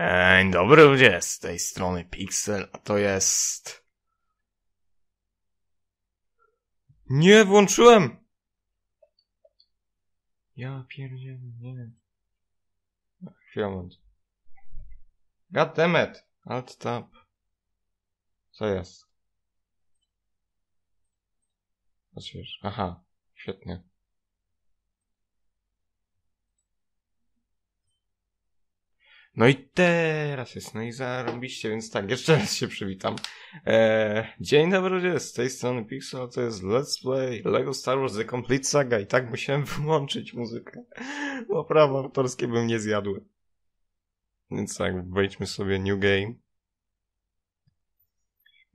Dzień dobry ludzie, z tej strony Pixel, a to jest... Nie włączyłem! Ja pierdzielę, nie. Chwila, moment. God damn it. Alt tab. Co jest? Otwierz. Aha, świetnie. No i teraz jest, no i zarobiście, więc tak, jeszcze raz się przywitam. Eee, dzień dobry ludzie, z tej strony Pixel, to jest Let's Play LEGO Star Wars The Complete Saga i tak musiałem wyłączyć muzykę, bo prawa autorskie bym nie zjadły. Więc tak, wejdźmy sobie New Game.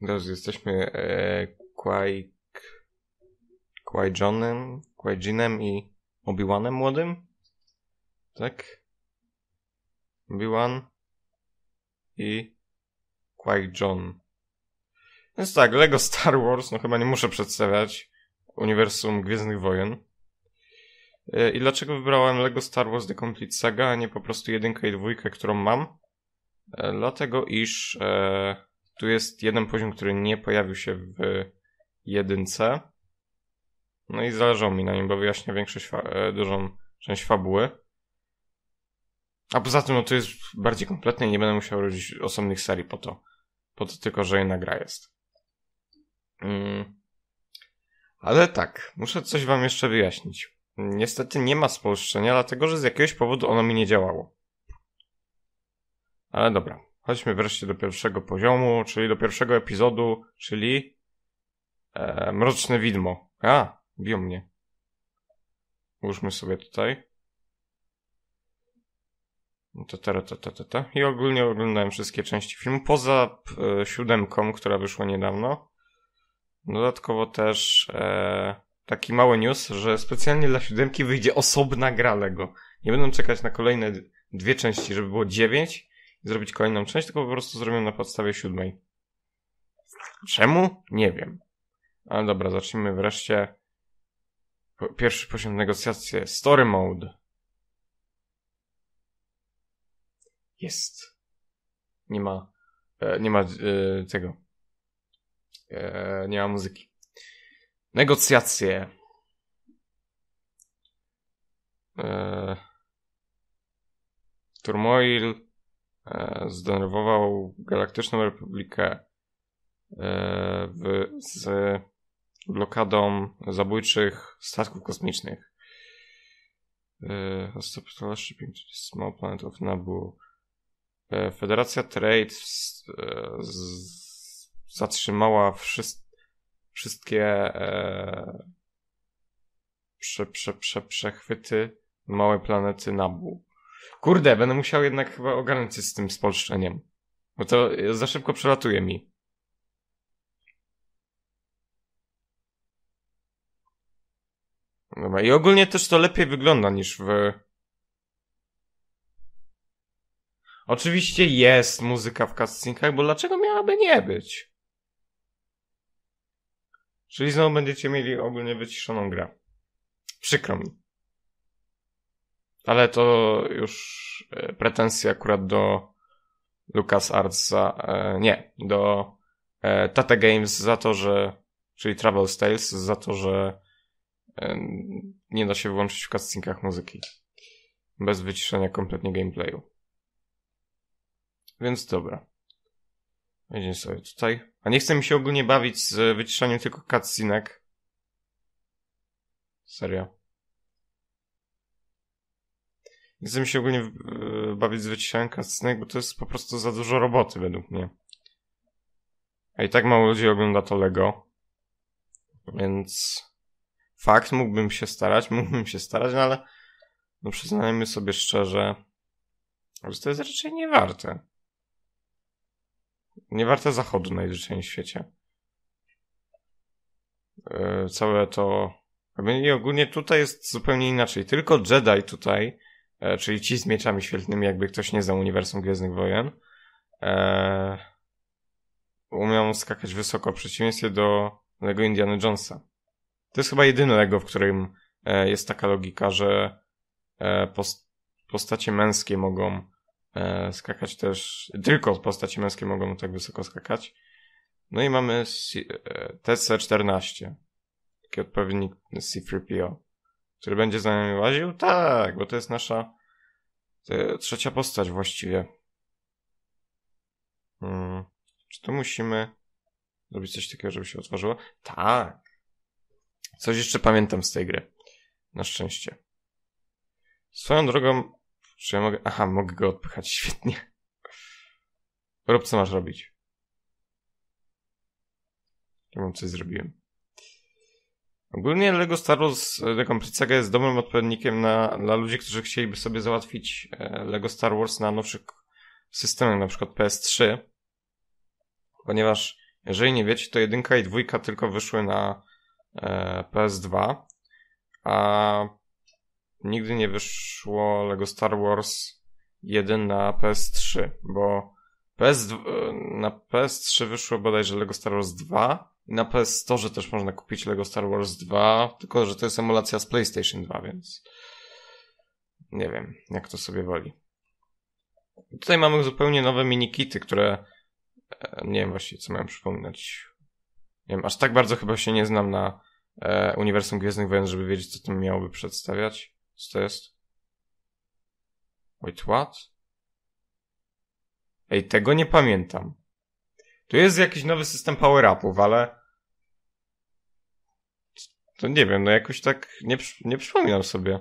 Teraz jesteśmy e, Qui... Qui-Johnem, Qui-Jinem i Obi-Wanem młodym? Tak? Obi-Wan i Qui-Gon. Więc tak, Lego Star Wars, no chyba nie muszę przedstawiać uniwersum Gwiezdnych Wojen. E, I dlaczego wybrałem Lego Star Wars The Complete Saga, a nie po prostu jedynkę i dwójkę, którą mam? E, dlatego, iż e, tu jest jeden poziom, który nie pojawił się w jedynce. No i zależało mi na nim, bo wyjaśnia większość, e, dużą część fabuły. A poza tym, no to jest bardziej kompletne i nie będę musiał robić osobnych serii po to. Po to tylko, że jedna gra jest. Mm. Ale tak, muszę coś wam jeszcze wyjaśnić. Niestety nie ma spolszczenia, dlatego że z jakiegoś powodu ono mi nie działało. Ale dobra, chodźmy wreszcie do pierwszego poziomu, czyli do pierwszego epizodu, czyli e, Mroczne Widmo. A, biją mnie. Ułóżmy sobie tutaj. To ta, ta, ta, ta, ta. I ogólnie oglądałem wszystkie części filmu, poza e, siódemką, która wyszła niedawno. Dodatkowo też e, taki mały news, że specjalnie dla siódemki wyjdzie osobna gra Lego. Nie będą czekać na kolejne dwie części, żeby było dziewięć i zrobić kolejną część, tylko po prostu zrobią na podstawie siódmej. Czemu? Nie wiem. Ale dobra, zacznijmy wreszcie. Pierwszy poziom negocjacje. Story mode. Jest. Nie ma, e, nie ma e, tego. E, nie ma muzyki. Negocjacje. Turmoil zdenerwował Galaktyczną Republikę w, z blokadą zabójczych statków kosmicznych. Stop shipping to the small planet of Nabu. E, Federacja Trade e, zatrzymała wszystkie e, prze, prze, prze, przechwyty małej planety Nabu. Kurde, będę musiał jednak chyba ogarnąć się z tym spolszczeniem. Bo to za szybko przelatuje mi. Dobra, i ogólnie też to lepiej wygląda niż w... Oczywiście jest muzyka w cutscenkach, bo dlaczego miałaby nie być? Czyli znowu będziecie mieli ogólnie wyciszoną grę. Przykro mi. Ale to już e, pretensje akurat do LucasArts za, e, nie, do e, Tata Games za to, że, czyli Travel Tales, za to, że e, nie da się wyłączyć w cutscenkach muzyki. Bez wyciszenia kompletnie gameplayu. Więc dobra. Wejdziemy sobie tutaj. A nie chce mi się ogólnie bawić z wyciszaniem tylko cutscenek. Serio. Nie chcę mi się ogólnie yy, bawić z wyciszaniem cutscenek, bo to jest po prostu za dużo roboty według mnie. A i tak mało ludzi ogląda to Lego. Więc fakt, mógłbym się starać, mógłbym się starać, no ale no przyznajmy sobie szczerze, że to jest raczej nie warte. Nie warte zachodu najzwyczajniej w świecie. Yy, całe to... I ogólnie tutaj jest zupełnie inaczej. Tylko Jedi tutaj, e, czyli ci z mieczami świetlnymi, jakby ktoś nie znał uniwersum Gwiezdnych Wojen, e, umiał skakać wysoko, w przeciwieństwie do Lego Indiana Jonesa. To jest chyba jedyne Lego, w którym e, jest taka logika, że e, post postacie męskie mogą skakać też, tylko postaci męskie mogą tak wysoko skakać. No i mamy e, TC-14, taki odpowiednik C-3PO, który będzie za nami łaził? Tak, bo to jest nasza trzecia postać właściwie. Hmm. Czy to musimy zrobić coś takiego, żeby się otworzyło? Tak. Coś jeszcze pamiętam z tej gry. Na szczęście. Swoją drogą, czy ja mogę... Aha, mogę go odpychać. Świetnie. Rób, co masz robić. Ja mam coś zrobiłem. Ogólnie Lego Star Wars The Complete Saga jest dobrym odpowiednikiem na, dla ludzi, którzy chcieliby sobie załatwić e, Lego Star Wars na nowszych systemach, na przykład PS3. Ponieważ, jeżeli nie wiecie, to jedynka i dwójka tylko wyszły na e, PS2, a nigdy nie wyszło Lego Star Wars 1 na PS3, bo PS, na PS3 wyszło bodajże Lego Star Wars 2 i na PS Store też można kupić Lego Star Wars 2, tylko że to jest emulacja z PlayStation 2, więc nie wiem, jak to sobie woli. Tutaj mamy zupełnie nowe minikity, które e, nie wiem właściwie, co mają przypominać. Nie wiem, aż tak bardzo chyba się nie znam na e, uniwersum Gwiezdnych Wojen, żeby wiedzieć, co to miałoby przedstawiać. Co to jest? Wait, what? Ej, tego nie pamiętam. Tu jest jakiś nowy system power-upów, ale to nie wiem, no jakoś tak nie, nie przypominam sobie.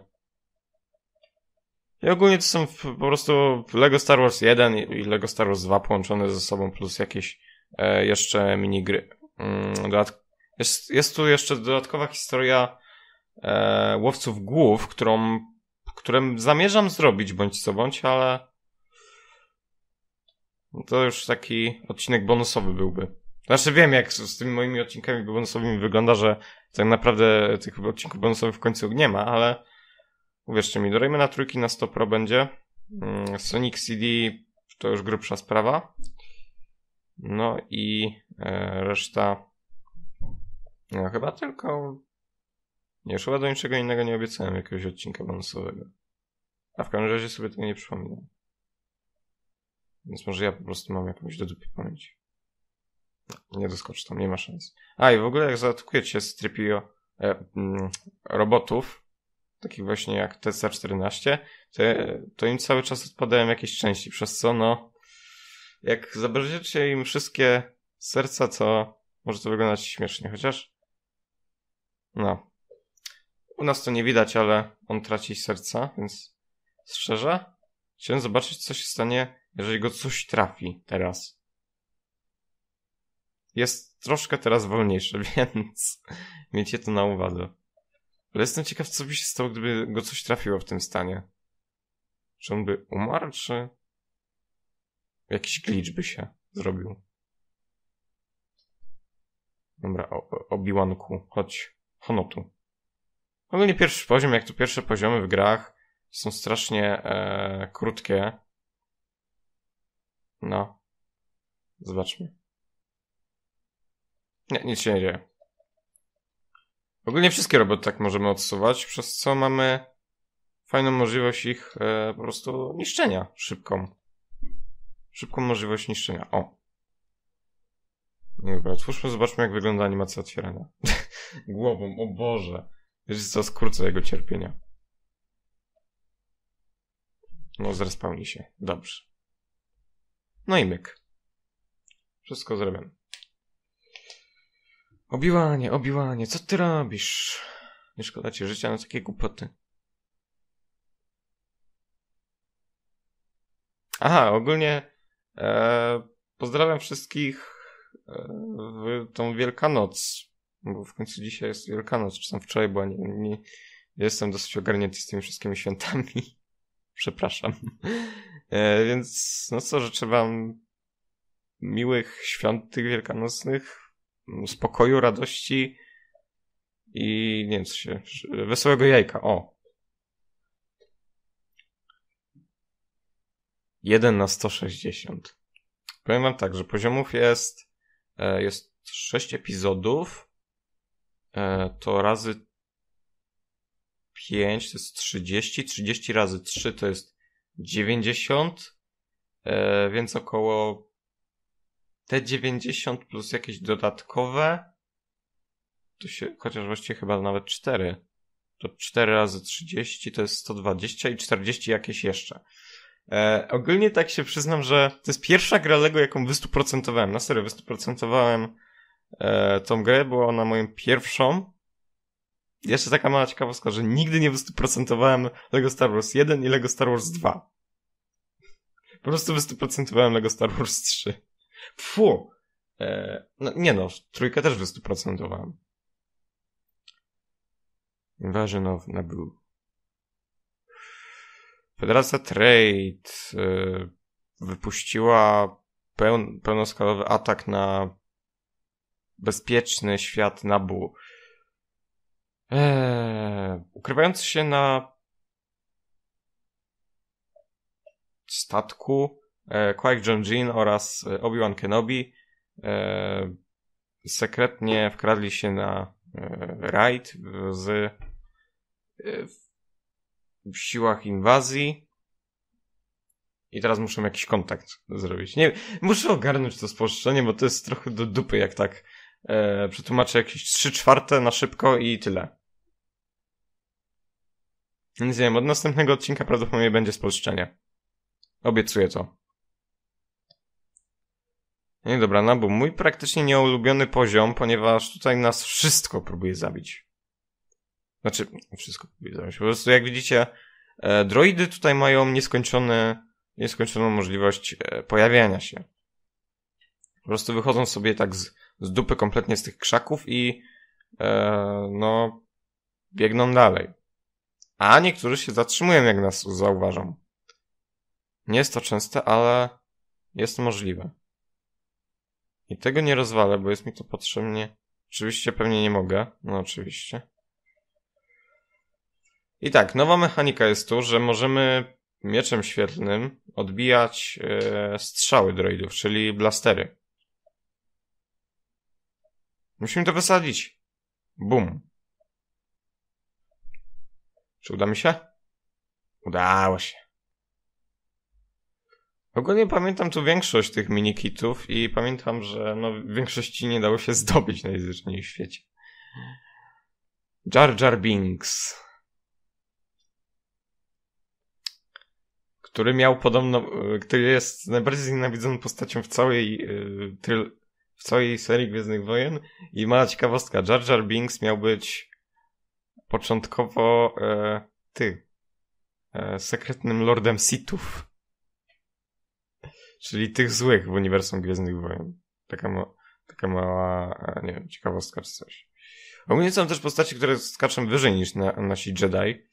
I ogólnie to są po prostu Lego Star Wars 1 i Lego Star Wars 2 połączone ze sobą, plus jakieś e, jeszcze minigry. Mm, jest, jest tu jeszcze dodatkowa historia e, łowców głów, którą, którą zamierzam zrobić bądź co bądź, ale to już taki odcinek bonusowy byłby. Znaczy wiem, jak z tymi moimi odcinkami bonusowymi wygląda, że tak naprawdę tych odcinków bonusowych w końcu nie ma, ale uwierzcie mi, do na trójki na 100 Pro będzie. Mm, Sonic CD to już grubsza sprawa. No i e, reszta no chyba tylko nie, już chyba do niczego innego nie obiecałem jakiegoś odcinka bonusowego. A w każdym razie sobie tego nie przypominam. Więc może ja po prostu mam jakąś do dupy pamięć. Nie doskocz tam, nie ma szans. A i w ogóle jak zaatakujecie z Tripio e, mm, robotów, takich właśnie jak TC-14, to, to im cały czas odpadają jakieś części, przez co no jak zabierzecie im wszystkie serca, to może to wyglądać śmiesznie, chociaż no. U nas to nie widać, ale on traci serca, więc szczerze chciałem zobaczyć, co się stanie, jeżeli go coś trafi teraz. Jest troszkę teraz wolniejszy, więc miejcie to na uwadze. Ale jestem ciekaw, co by się stało, gdyby go coś trafiło w tym stanie. Czy on by umarł, czy jakiś glitch by się zrobił? Dobra, Obiłanku, chodź. Honotu. Ogólnie pierwszy poziom, jak to pierwsze poziomy w grach, są strasznie e, krótkie. No. Zobaczmy. Nie, nic się nie dzieje. Ogólnie wszystkie roboty tak możemy odsuwać, przez co mamy fajną możliwość ich e, po prostu niszczenia szybką. Szybką możliwość niszczenia. O. Dobra, otwórzmy, zobaczmy jak wygląda animacja otwierania. Głową, o Boże. Co, skrócę jego cierpienia. No, zrespawni się. Dobrze. No i myk. Wszystko zrobione. Obiłanie, obiłanie, co ty robisz? Nie szkoda ci życia na takie głupoty. Aha, ogólnie e, pozdrawiam wszystkich e, w tą Wielkanoc, bo w końcu dzisiaj jest Wielkanoc, czy tam wczoraj była, nie, nie jestem dosyć ogarnięty z tymi wszystkimi świętami. Przepraszam. E, więc no co, życzę wam miłych świąt tych wielkanocnych, spokoju, radości i nie wiem co się, wesołego jajka, o. 1 na 160. Powiem wam tak, że poziomów jest, e, jest 6 epizodów, to razy 5 to jest 30, 30 razy 3 to jest 90, e, więc około te 90 plus jakieś dodatkowe, to się, chociaż właściwie chyba nawet 4. To 4 razy 30 to jest 120 i 40 jakieś jeszcze. E, ogólnie tak się przyznam, że to jest pierwsza gra Lego, jaką wystuprocentowałem. Na serio, wystuprocentowałem e, tą grę, była ona moją pierwszą. Jeszcze taka mała ciekawostka, że nigdy nie wystuprocentowałem Lego Star Wars 1 i Lego Star Wars 2. Po prostu wystuprocentowałem Lego Star Wars 3. Fu! E, no, nie no, trójkę też wystuprocentowałem. Invasion of Naboo. Federacja Trade y, wypuściła pełn, pełnoskalowy atak na bezpieczny świat Nabu. Eee, ukrywający się na statku e, Qui-Gon Jinn oraz Obi-Wan Kenobi e, sekretnie wkradli się na e, raid z e, w siłach inwazji. I teraz muszę jakiś kontakt zrobić. Nie muszę ogarnąć to spolszczenie, bo to jest trochę do dupy, jak tak e, przetłumaczę jakieś trzy czwarte na szybko i tyle. Więc nie wiem, od następnego odcinka prawdopodobnie będzie spolszczenie. Obiecuję to. Nie dobra, no bo mój praktycznie nieulubiony poziom, ponieważ tutaj nas wszystko próbuje zabić. Znaczy, wszystko powiedziałem Po prostu jak widzicie, e, droidy tutaj mają nieskończone, nieskończoną możliwość e, pojawiania się. Po prostu wychodzą sobie tak z, z dupy kompletnie z tych krzaków i e, no biegną dalej. A niektórzy się zatrzymują, jak nas zauważą. Nie jest to częste, ale jest możliwe. I tego nie rozwalę, bo jest mi to potrzebnie. Oczywiście pewnie nie mogę. No oczywiście. I tak, nowa mechanika jest tu, że możemy mieczem świetlnym odbijać e, strzały droidów, czyli blastery. Musimy to wysadzić. Bum. Czy uda mi się? Udało się. Ogólnie pamiętam tu większość tych minikitów i pamiętam, że no, w większości nie dało się zdobyć najzwyczajniej w świecie. Jar Jar Binks. który miał podobno, e, który jest najbardziej znienawidzoną postacią w całej, e, w całej serii Gwiezdnych Wojen i mała ciekawostka, Jar Jar Binks miał być początkowo e, ty, e, sekretnym lordem Sithów. Czyli tych złych w uniwersum Gwiezdnych Wojen. Taka, ma, taka mała, e, nie wiem, ciekawostka czy coś. Ogólnie są też postaci, które skaczą wyżej niż na, nasi Jedi.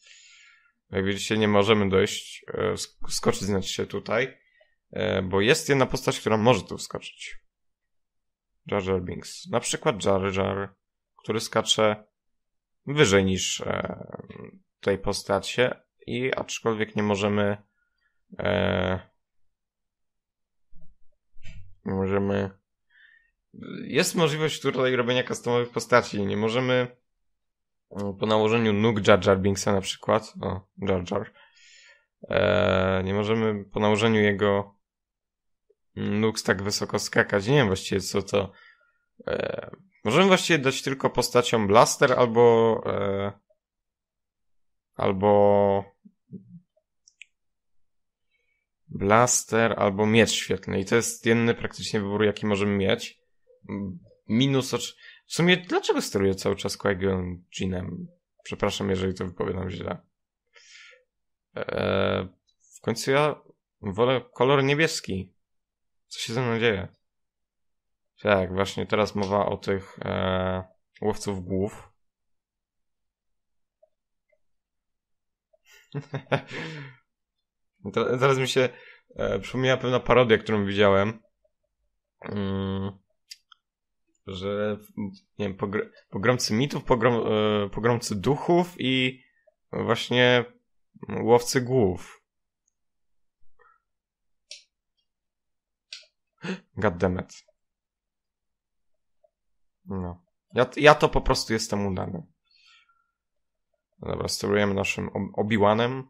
Jak widzicie, nie możemy dojść, e, skoczyć znaczy się tutaj, e, bo jest jedna postać, która może tu wskoczyć. Jar Jar Binks. Na przykład Jar Jar, który skacze wyżej niż e, tej postacie i aczkolwiek nie możemy nie możemy jest możliwość tutaj robienia customowych postaci. Nie możemy po nałożeniu nóg Jar Jar Binksa na przykład, o, Jar Jar, e, nie możemy po nałożeniu jego nóg tak wysoko skakać. Nie wiem właściwie co to. E, możemy właściwie dać tylko postaciom blaster albo e, albo blaster albo miecz świetlny i to jest jedyny praktycznie wybór jaki możemy mieć. Minus w sumie, dlaczego steruję cały czas qui Jinem? Przepraszam, jeżeli to wypowiadam źle. Eee, w końcu ja wolę kolor niebieski. Co się ze mną dzieje? Tak, właśnie teraz mowa o tych e, łowców głów. Teraz mi się e, pewna parodia, którą widziałem. Mm, że nie wiem, pogr pogromcy mitów, pogrom e, pogromcy duchów i właśnie łowcy głów. Goddammit. No. Ja, ja to po prostu jestem udany. Dobra, sterujemy naszym Obi-Wanem.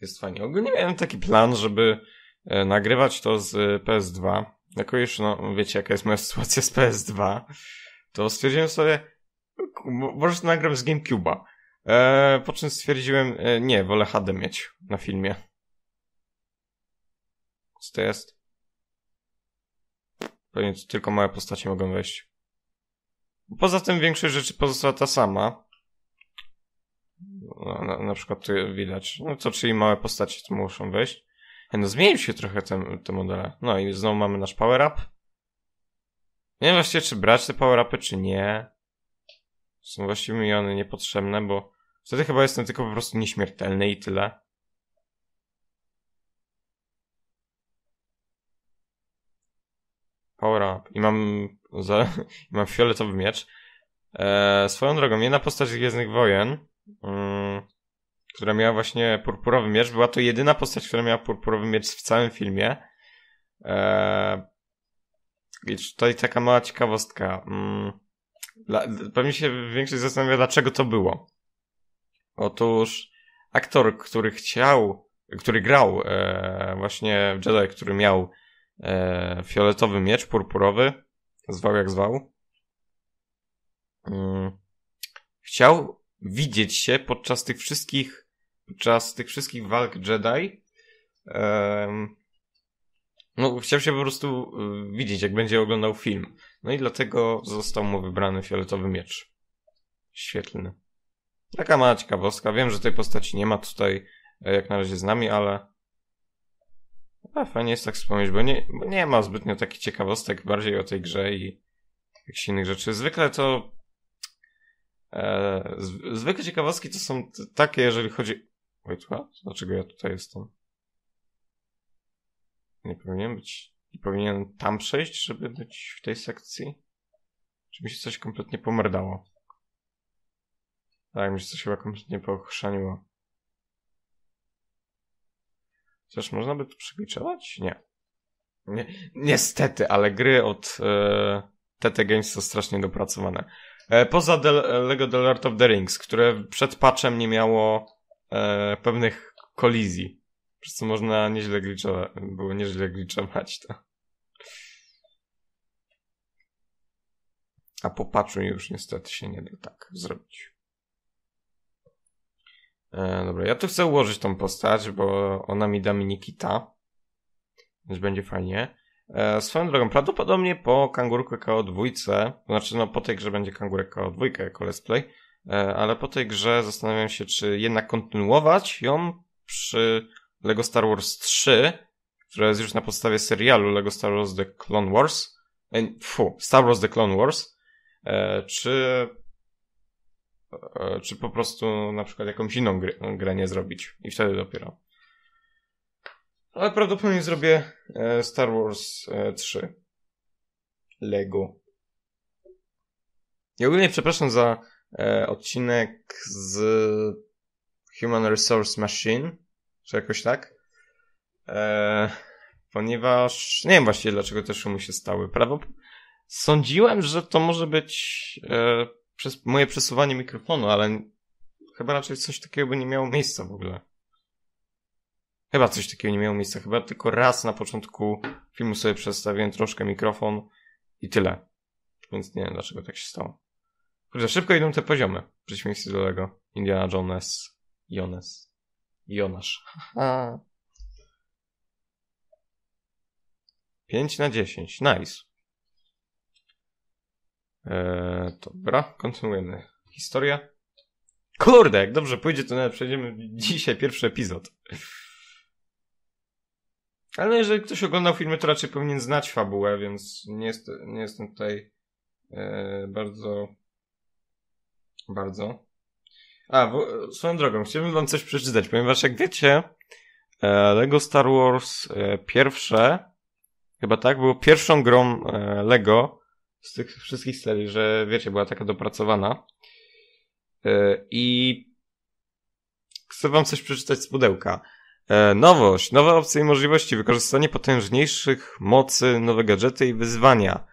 jest fajnie. Ogólnie miałem taki plan, żeby e, nagrywać to z e, PS2. Jako już, no, wiecie, jaka jest moja sytuacja z PS2, to stwierdziłem sobie, może nagram z GameCube'a. E, po czym stwierdziłem, e, nie, wolę HD mieć na filmie. Co to jest? Pewnie tylko małe postacie mogą wejść. Poza tym większość rzeczy pozostała ta sama. No, na, na przykład tu widać. No co, czyli małe postacie tu muszą wejść. No zmienił się trochę te, te modele. No i znowu mamy nasz power up. Nie wiem właściwie, czy brać te power upy, czy nie. Są właściwie mi one niepotrzebne, bo wtedy chyba jestem tylko po prostu nieśmiertelny i tyle. Power up. I mam, za, i mam fioletowy miecz. E, swoją drogą, jedna postać z Gwiezdnych Wojen, mm, która miała właśnie purpurowy miecz, była to jedyna postać, która miała purpurowy miecz w całym filmie. E, I tutaj taka mała ciekawostka. Mm, dla, pewnie się większość zastanawia, dlaczego to było. Otóż aktor, który chciał, który grał e, właśnie w Jedi, który miał e, fioletowy miecz purpurowy, zwał jak zwał, mm, chciał widzieć się podczas tych wszystkich, podczas tych wszystkich walk Jedi. No, chciał się po prostu y, widzieć, jak będzie oglądał film. No i dlatego został mu wybrany fioletowy miecz. Świetlny. Taka mała ciekawostka. Wiem, że tej postaci nie ma tutaj e, jak na razie z nami, ale a, fajnie jest tak wspomnieć, bo nie, bo nie ma zbytnio takich ciekawostek bardziej o tej grze i jakichś innych rzeczy. Zwykle to e, z, zwykle ciekawostki to są takie, jeżeli chodzi... Wait, what? Dlaczego ja tutaj jestem? Nie powinien być. Nie powinien tam przejść, żeby być w tej sekcji? Czy mi się coś kompletnie pomerdało? Tak, mi się coś chyba kompletnie pochrzaniło. Chociaż można by to przegliczować? Nie. Nie. Niestety, ale gry od e, TT Games są strasznie dopracowane. E, poza Lego The Lord of the Rings, które przed patchem nie miało e, pewnych kolizji. Przez co można nieźle glitchować, było nieźle glitchować to. A po patchu już niestety się nie da tak zrobić. E, dobra, ja tu chcę ułożyć tą postać, bo ona mi da mi Nikita. Więc będzie fajnie. E, swoją drogą, prawdopodobnie po Kangurku KO 2, to znaczy no po tej grze będzie Kangurek KO 2 jako let's play, e, ale po tej grze zastanawiam się, czy jednak kontynuować ją przy Lego Star Wars 3, które jest już na podstawie serialu Lego Star Wars The Clone Wars, e, fu, Star Wars The Clone Wars, e, czy czy po prostu na przykład jakąś inną grę, grę nie zrobić i wtedy dopiero. Ale prawdopodobnie zrobię e, Star Wars 3. E, Lego. Ja ogólnie przepraszam za e, odcinek z Human Resource Machine, czy jakoś tak. E, ponieważ nie wiem właściwie dlaczego te szumy się stały. Prawo sądziłem, że to może być e, przez moje przesuwanie mikrofonu, ale chyba raczej coś takiego by nie miało miejsca w ogóle. Chyba coś takiego nie miało miejsca. Chyba tylko raz na początku filmu sobie przestawiłem troszkę mikrofon i tyle. Więc nie wiem dlaczego tak się stało. Kurde, szybko idą te poziomy. W przeciwieństwie do tego. Indiana Jones. Jones. Jonasz. 5 na 10. Nice. Eee, dobra, kontynuujemy historię. Kurde, jak dobrze pójdzie, to nawet przejdziemy dzisiaj pierwszy epizod. Ale jeżeli ktoś oglądał filmy, to raczej powinien znać fabułę, więc nie, jest, nie jestem tutaj e, bardzo bardzo a, w, swoją drogą, chciałbym wam coś przeczytać, ponieważ jak wiecie, e, Lego Star Wars e, pierwsze, chyba tak, było pierwszą grą Lego z tych wszystkich serii, że wiecie, była taka dopracowana. I chcę wam coś przeczytać z pudełka. Nowość, nowe opcje i możliwości, wykorzystanie potężniejszych mocy, nowe gadżety i wyzwania.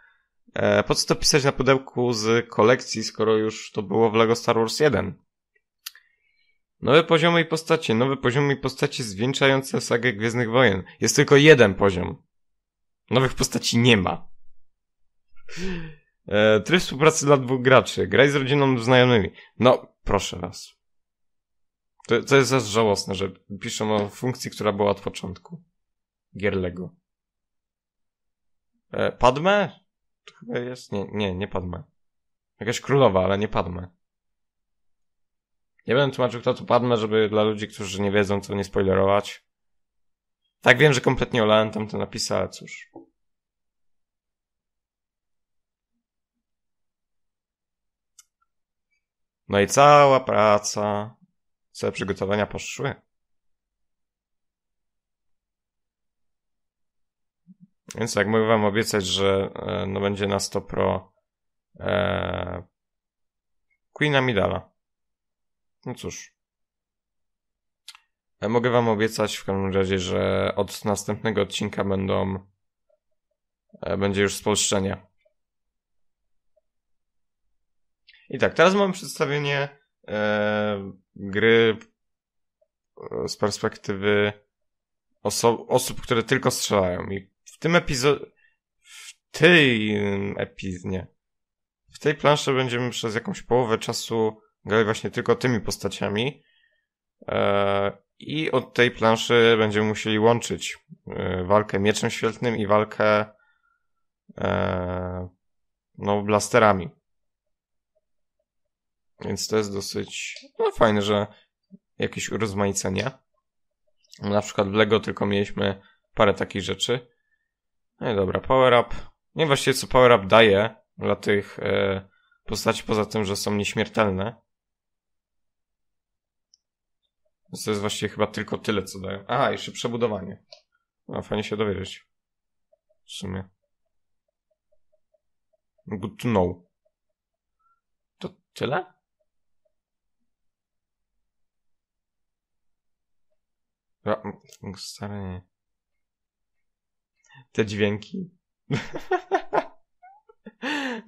Po co to pisać na pudełku z kolekcji, skoro już to było w Lego Star Wars 1? Nowe poziomy i postacie. Nowe poziomy i postacie zwieńczające sagę Gwiezdnych Wojen. Jest tylko jeden poziom. Nowych postaci nie ma. E, tryb współpracy dla dwóch graczy. Graj z rodziną znajomymi. No, proszę was. To, to jest aż żałosne, że piszą o funkcji, która była od początku. Gier Lego. E, Padme? To chyba jest... Nie, nie, nie Padme. Jakaś królowa, ale nie Padme. Nie będę tłumaczył, kto to Padme, żeby dla ludzi, którzy nie wiedzą, co nie spoilerować. Tak wiem, że kompletnie olałem tam to napisy, ale cóż. No i cała praca, całe przygotowania poszły. Więc jak mogę wam obiecać, że e, no będzie na 100 pro e, Queen Amidala. No cóż. E, mogę wam obiecać w każdym razie, że od następnego odcinka będą e, będzie już spolszczenie. I tak, teraz mamy przedstawienie e, gry e, z perspektywy oso- osób, które tylko strzelają. I w tym epizodzie, w tej epiz, nie. W tej planszy będziemy przez jakąś połowę czasu grali właśnie tylko tymi postaciami. E, I od tej planszy będziemy musieli łączyć e, walkę mieczem świetlnym i walkę e, no, blasterami. Więc to jest dosyć no, fajne, że jakieś urozmaicenie. Na przykład w Lego tylko mieliśmy parę takich rzeczy. No i dobra, power up. Nie właściwie co power up daje dla tych e, postaci, poza tym, że są nieśmiertelne. Więc to jest właściwie chyba tylko tyle, co dają. Aha, jeszcze przebudowanie. No, fajnie się dowiedzieć. W sumie. Good to know. To tyle? Ja, stary nie. Te dźwięki.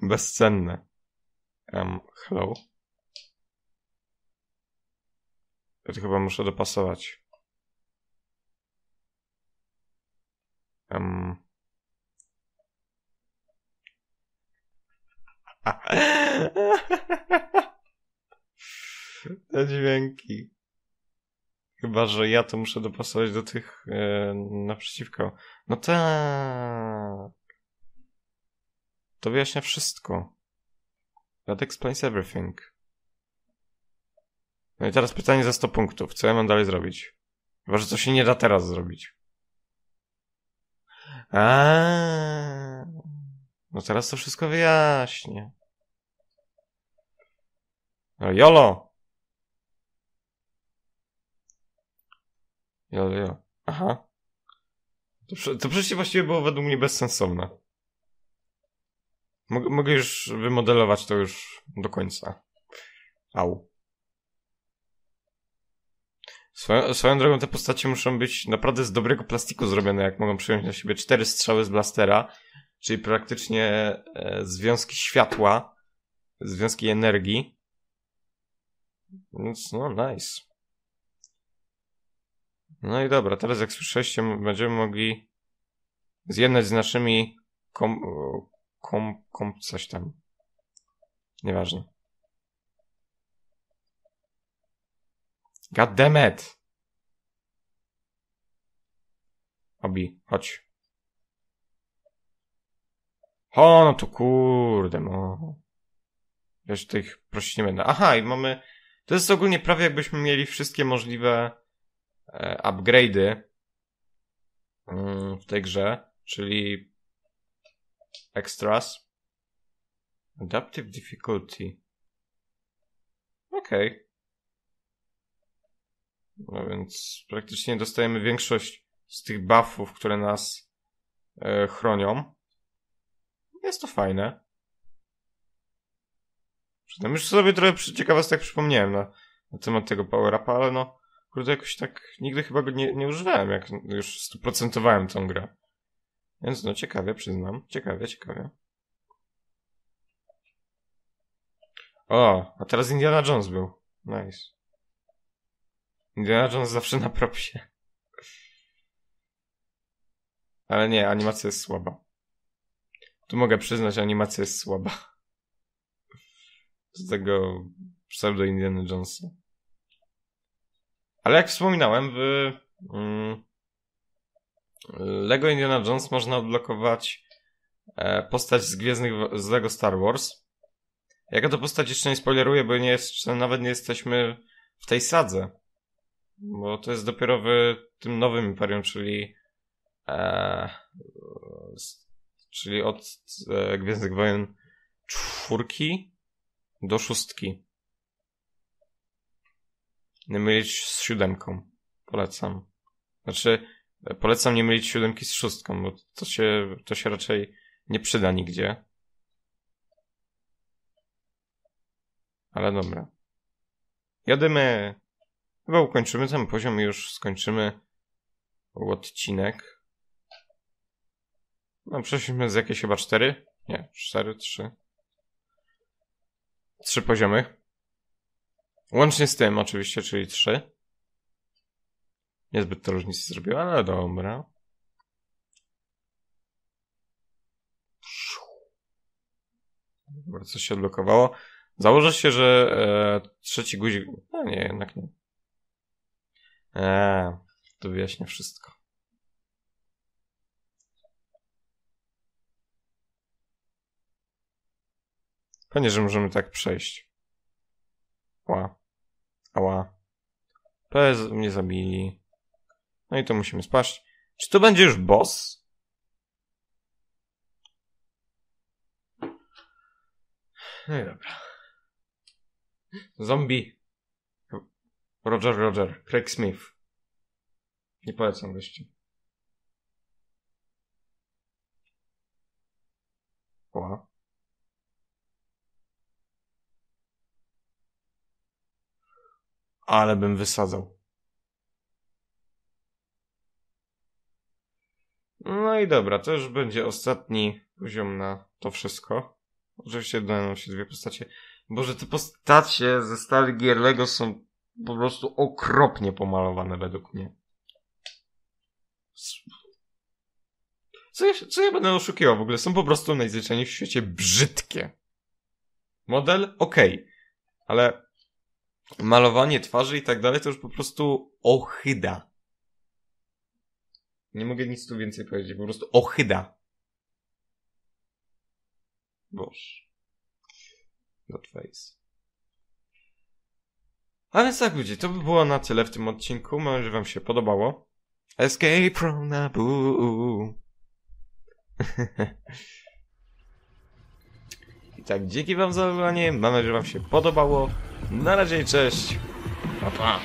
Bezcenne. Um, hello? Ja to chyba muszę dopasować. Um. Te dźwięki. Chyba, że ja to muszę dopasować do tych e, naprzeciwko. No tak. To wyjaśnia wszystko. That explains everything. No i teraz pytanie za 100 punktów. Co ja mam dalej zrobić? Chyba, że to się nie da teraz zrobić. A, No teraz to wszystko wyjaśnię. No jolo! Jolo, jolo. Aha. To, to przecież właściwie było według mnie bezsensowne. Mog mogę już wymodelować to już do końca. Au. Swoją, swoją drogą te postacie muszą być naprawdę z dobrego plastiku zrobione, jak mogą przyjąć na siebie cztery strzały z blastera, czyli praktycznie e, związki światła, związki energii. Więc no, nice. No i dobra, teraz jak słyszeliście, będziemy mogli zjednać z naszymi kom, kom, kom coś tam. Nieważne. God damn it! Obi, chodź. O, no to kurde, no. Ja się tych prosić nie będę. Aha, i mamy... To jest ogólnie prawie jakbyśmy mieli wszystkie możliwe e, upgrade'y mm, w tej grze, czyli extras. Adaptive difficulty. Okej. Okay. No więc praktycznie dostajemy większość z tych buffów, które nas e, chronią. Jest to fajne. Przytem już sobie trochę ciekawostek przypomniałem na, na temat tego power upa, ale no, kurde, jakoś tak nigdy chyba go nie, nie używałem, jak już stuprocentowałem tą grę. Więc no, ciekawie, przyznam. Ciekawie, ciekawie. O, a teraz Indiana Jones był. Nice. Indiana Jones zawsze na propsie. Ale nie, animacja jest słaba. Tu mogę przyznać, animacja jest słaba. Z tego pseudo Indiana Jonesa. Ale jak wspominałem, w mm, Lego Indiana Jones można odblokować e, postać z Gwiezdnych, z Lego Star Wars. Jaka to postać jeszcze nie spoileruję, bo nie jest, nawet nie jesteśmy w tej sadze. Bo to jest dopiero w tym nowym Imperium, czyli e, czyli od e, Gwiezdnych Wojen czwórki do szóstki. Nie mylić z siódemką. Polecam. Znaczy, polecam nie mylić siódemki z szóstką, bo to się, to się raczej nie przyda nigdzie. Ale dobra. Jadymy. Chyba ukończymy ten poziom i już skończymy odcinek. No, przeszliśmy z jakieś chyba cztery? Nie, cztery, trzy. Trzy poziomy. Łącznie z tym oczywiście, czyli trzy. Niezbyt to różnicy zrobiło, ale dobra. Dobra, coś się odblokowało. Założę się, że e, trzeci guzik... No nie, jednak nie. Eee, to wyjaśnia wszystko. Panie, że możemy tak przejść. Ła. Ała. PS mnie zabili. No i to musimy spaść. Czy to będzie już boss? No i dobra. Zombie. Roger, Roger. Craig Smith. Nie polecam gości. Ła. Ale bym wysadzał. No i dobra, to już będzie ostatni poziom na to wszystko. Oczywiście dodają się dwie postacie. Boże, te postacie ze stali gier Lego są po prostu okropnie pomalowane według mnie. Co ja, co ja będę oszukiwał w ogóle? Są po prostu najzwyczajniej w świecie brzydkie. Model? Okej. Ale malowanie twarzy i tak dalej to już po prostu ohyda. Nie mogę nic tu więcej powiedzieć, po prostu ohyda. Boż. Not face. A więc tak ludzie, to by było na tyle w tym odcinku. Mam nadzieję, że wam się podobało. Escape from Naboo. Tak, dzięki wam za oglądanie. Mam nadzieję, że wam się podobało. Na razie cześć. Pa, pa.